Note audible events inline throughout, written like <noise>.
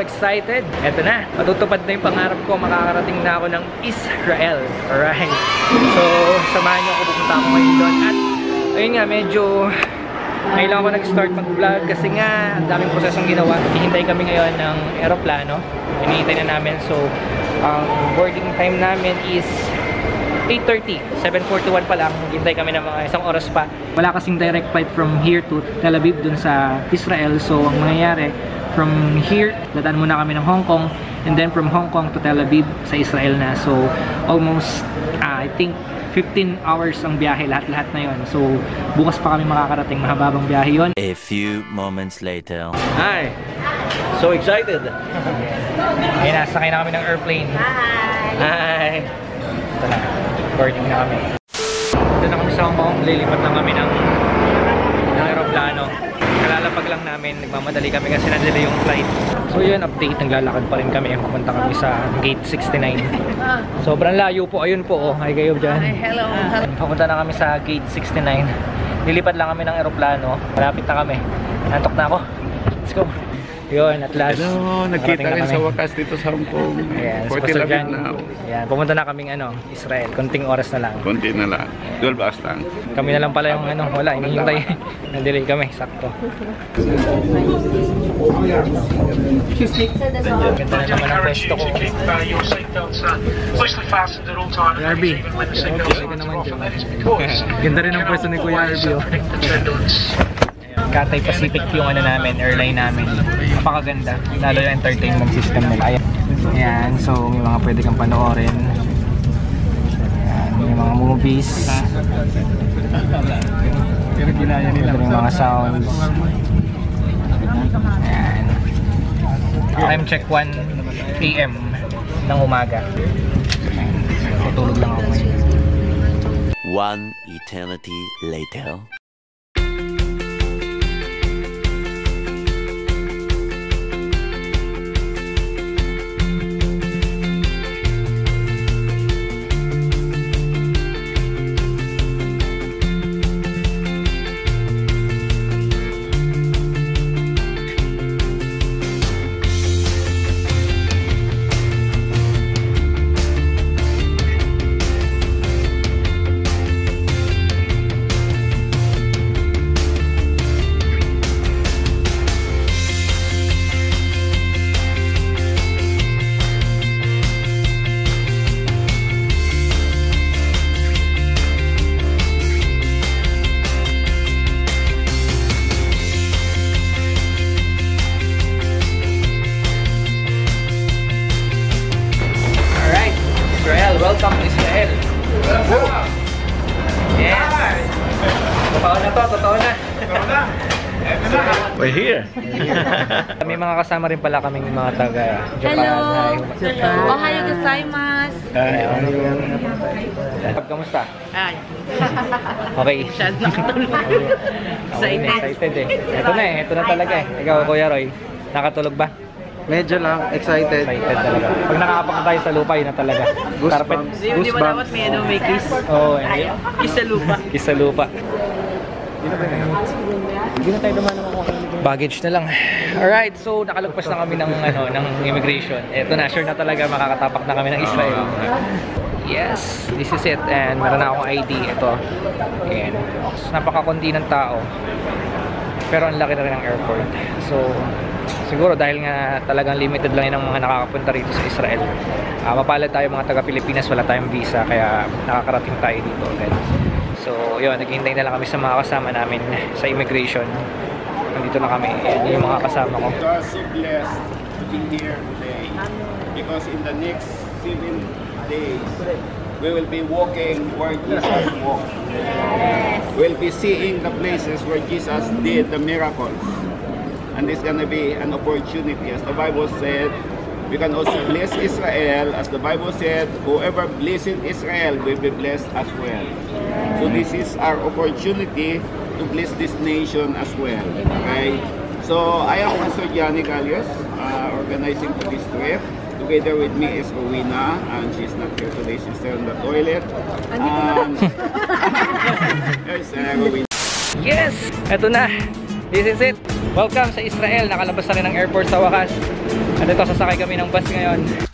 excited. Eto na, matutupad na yung pangarap ko. Makakarating na ako ng Israel. Alright. So, samahan niyo ako pupunta ako ngayon doon. At, ayun nga, medyo ngayon lang ako nag-start mag-vlog kasi nga ang daming prosesong ginawa. Hihintay kami ngayon ng aeroplano. Hinihintay na namin. So, ang boarding time namin is 8.30. 7.41 pa lang. Hintay kami ng mga isang oras pa. Wala kasing direct flight from here to Tel Aviv dun sa Israel. So, ang mangyayari, from here, dadaan muna kami ng Hong Kong. And then from Hong Kong to Tel Aviv sa Israel na. So, almost, uh, I think, 15 hours ang biyahe, lahat-lahat na yon. So, bukas pa kami makakarating, mahababang biyahe yon. A few moments later. Hi! So excited! <laughs> Ngayon, nasakay na kami ng airplane. Hi! Hi! Ito na, boarding na kami. Ito na kami sa Hong Kong, lilipat na kami ng, ng aeroplano. Kalalapag lang namin, nagmamadali kami kasi na-delay yung flight. So yun, update, naglalakad pa rin kami. Pupunta kami sa gate 69. <laughs> Sobrang layo po, ayun po, oh. Hi kayo dyan. Hello. Pupunta na kami sa gate 69. Lilipat lang kami ng aeroplano. Malapit na kami. Antok na ako. Let's go. Yun, at last. Hello, nakarating nagkita na rin kami. sa wakas dito sa Hong Kong. Ayan, si 40 Pastor labit Jan. na. Ayan, pumunta na kaming ano, Israel. Konting oras na lang. Konti na lang. 12 hours lang. Kami na lang pala yung ano, wala, hinihintay. <laughs> Na-delay kami, sakto. Ganda na naman ang pwesto ko. Uh, uh, because <laughs> Ganda rin ang pwesto ni Kuya Arby. uh, oh. Pacific yung ano namin, airline namin. Napakaganda. Lalo yung entertainment system nila. Ayan. Ayan, so may mga pwede kang panoorin. Ayan, may mga movies. Nila. May mga sounds. Ayan. Time check 1 p.m. ng umaga. Tutulog lang ako ngayon. One eternity later. Na to, totoo na. We're here. <laughs> May mga kasama rin pala kaming mga taga Japan. Hello. Hi. Ohayo gozaimasu. Hi. Kamusta? Ay. Okay. <laughs> Masyado nakatulog. Na, excited eh. Ito na eh, ito na talaga eh. Ikaw, Kuya Roy, nakatulog ba? Medyo lang, excited. Excited talaga. Pag nakakapak tayo sa lupa, yun na talaga. Goosebumps. Di, di ba dapat may ano, may kiss? Oo, oh. Kiss sa lupa. Kiss sa lupa. Hindi na tayo dumaan ng Baggage na lang. Alright, so nakalagpas na kami ng ano ng immigration. Eto na, sure na talaga makakatapak na kami ng Israel. Yes, this is it. And meron na akong ID. Ito. Ayan. Napakakunti ng tao. Pero ang laki na rin ng airport. So, siguro dahil nga talagang limited lang yun ang mga nakakapunta rito sa Israel. Uh, mapalad tayo mga taga-Pilipinas, wala tayong visa, kaya nakakarating tayo dito agad. So, yun, naghihintay na lang kami sa mga kasama namin sa immigration. Nandito na kami. Yan yung mga kasama ko. We are so blessed to here today because in the next seven days we will be walking where Jesus walked. We'll be seeing the places where Jesus did the miracles. And it's going to be an opportunity. As the Bible said, we can also bless Israel. As the Bible said, whoever blesses Israel will be blessed as well. So this is our opportunity to bless this nation as well. Okay? So I am Pastor Gianni Galios, uh, organizing for this trip. Together with me is Rowena, and she's not here today. She's still in the toilet. Um, <laughs> there's uh, Rowena. Yes! Eto na! This is it. Welcome sa Israel. Nakalabas na rin ng airport sa wakas. At ito, sasakay kami ng bus ngayon.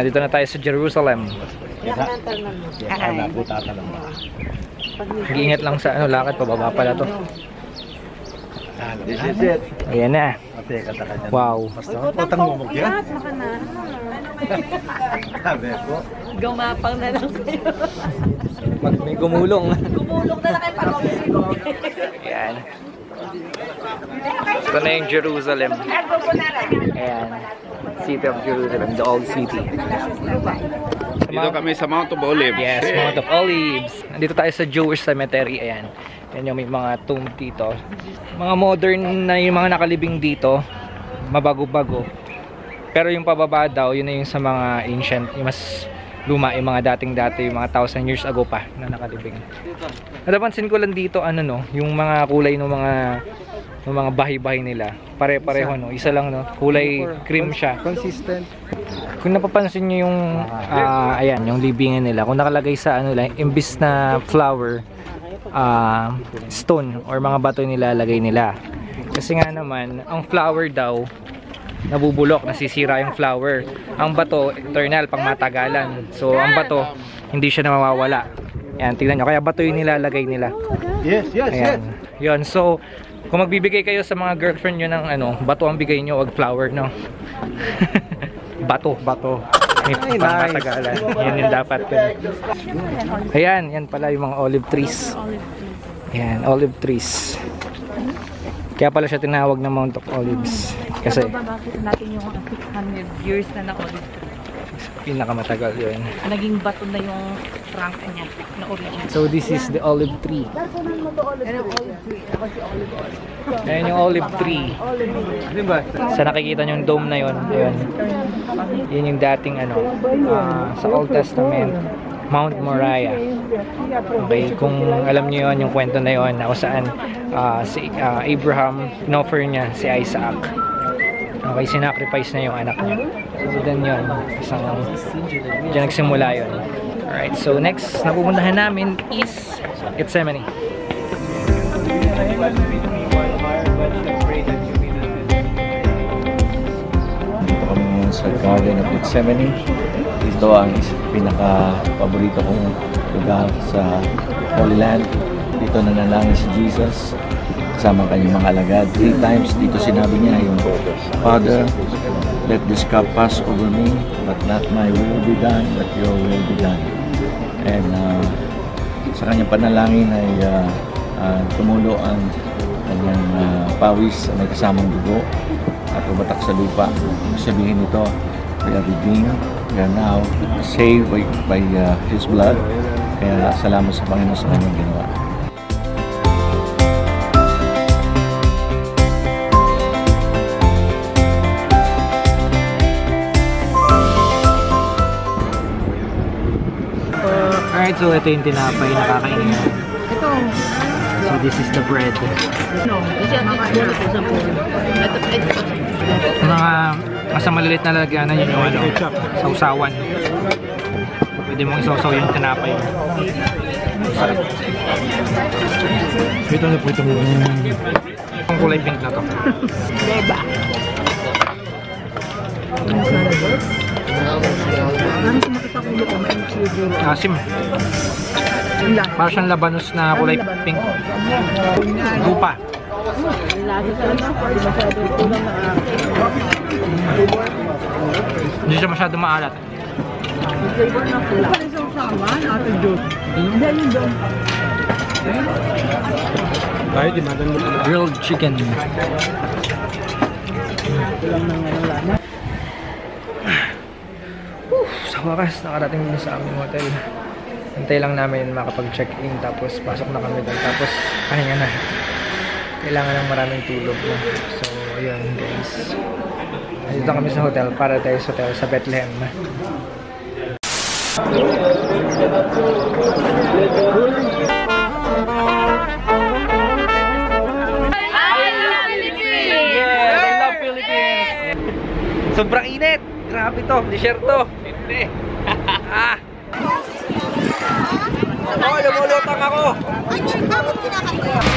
Nandito na tayo sa Jerusalem. Mag-iingat lang sa ano, lakad, pababa pala to. This is it. Ayan na. Wow. Utang mo mo <laughs> ko. Gumapang na lang kayo. Mag may gumulong. Gumulong na lang kayo pag Ayan. Ito na yung Jerusalem. Ayan. City of Jerusalem, the old city. Dito kami sa Mount of Olives. Yes, Mount of Olives. Nandito tayo sa Jewish Cemetery. Ayan. Yan yung may mga tomb dito. Mga modern na yung mga nakalibing dito. Mabago-bago. Pero yung pababa daw, yun na yung sa mga ancient, yung mas luma, yung mga dating-dati, yung mga thousand years ago pa na nakalibing. Napansin ko lang dito, ano no, yung mga kulay ng mga ng mga bahay-bahay nila. Pare-pareho no, isa lang no, kulay cream siya. Consistent. Kung napapansin nyo yung ah, ayan, yung libingan nila, kung nakalagay sa ano lang, imbis na flower, ah, stone or mga bato nilalagay nila. Kasi nga naman, ang flower daw nabubulok, nasisira yung flower. Ang bato, eternal, pang matagalan. So, ang bato, hindi siya nawawala. Ayan, tignan nyo. Kaya bato yung nilalagay nila. Yes, yes, Ayan. Yun. So, kung magbibigay kayo sa mga girlfriend nyo ng ano, bato ang bigay nyo, wag flower, no? <laughs> bato. Bato. May Ay, nice. pangmatagalan. Yan yung dapat. Yun. Ayan, yan pala yung mga olive trees. Ayan, olive trees. Kaya pala siya tinawag na Mount of Olives. Kasi Bakit natin yung 600 years na na-olive pinakamatagal yun. Naging bato na yung trunk niya na original. So this is the olive tree. Ayan yung olive tree. Di ba? Sa nakikita nyo yung dome na yun, ayun. Yun yung dating ano, ah, sa Old Testament, Mount Moriah. Okay, kung alam niyo yun, yung kwento na yun, na saan ah, si ah, Abraham, inoffer niya si Isaac. Okay, sinacrifice na yung anak niya. So, then yun, isang, dyan nagsimula yun. Alright, so next na pupuntahan namin is Gethsemane. sa Garden of Gethsemane. Ito ang is- pinaka-paborito kong lugar sa Holy Land. Dito nanalangin si Jesus kasama ang kanyang mga alagad. Three times dito sinabi niya yung Father, let this cup pass over me, but not my will be done, but your will be done. And uh, sa kanyang panalangin ay uh, uh, tumulo ang kanyang uh, pawis na may kasamang dugo at umatak sa lupa. Sabihin nito, we are redeemed, we are now saved by, by uh, His blood. Kaya salamat sa Panginoon sa kanyang ginawa. Alright, so ito yung tinapay na kakainin nyo. So this is the bread. Kasi ang mga nasa malilit na lalagyanan yun yung ano, sausawan. Pwede mong isawsaw yung tinapay. Sarap. Ito na po ito mo. Ang kulay pink na to. Asim. Parang siyang labanos na kulay pink. Lupa. Hindi siya masyado maalat. Grilled chicken. Whew, sa wakas, nakarating din sa aming hotel. Hintay lang namin makapag-check-in tapos pasok na kami doon. Tapos pahinga na kailangan ng maraming tulog mo. So, ayun guys. Dito kami sa hotel, Paradise Hotel sa Bethlehem. Sobrang init! Grabe to, disyerto! Hindi! <laughs> ah! Oh, lumulutang ako! Ay, bakit kinakapit?